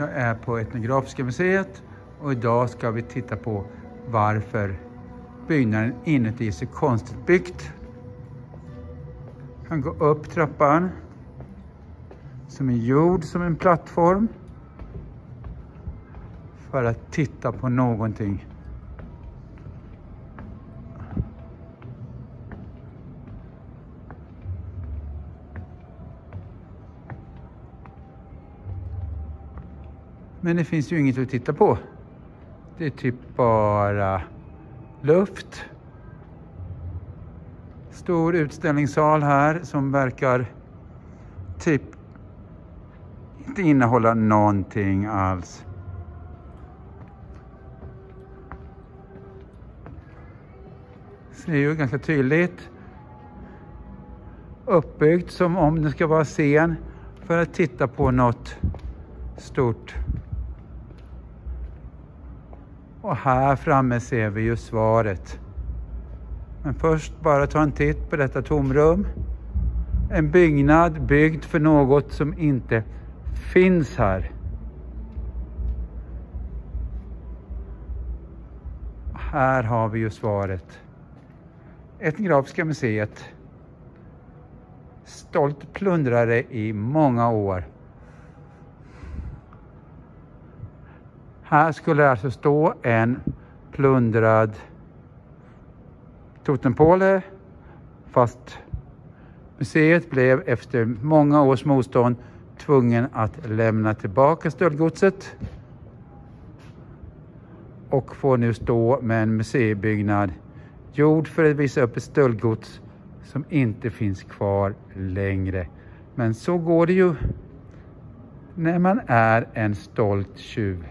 Jag är på Etnografiska museet och idag ska vi titta på varför byggnaden inuti är så konstigt byggt. Han går upp trappan som är gjord som en plattform för att titta på någonting. Men det finns ju inget att titta på. Det är typ bara luft. Stor utställningssal här som verkar typ inte innehålla någonting alls. Ser ju ganska tydligt uppbyggt som om det ska vara scen för att titta på något stort. Och här framme ser vi ju svaret. Men först bara ta en titt på detta tomrum. En byggnad byggd för något som inte finns här. Här har vi ju svaret. Etnografiska museet. Stolt plundrare i många år. Här skulle det alltså stå en plundrad totempåle fast museet blev efter många års motstånd tvungen att lämna tillbaka stöldgodset och får nu stå med en museibyggnad gjord för att visa upp ett stöldgods som inte finns kvar längre. Men så går det ju när man är en stolt tjuv.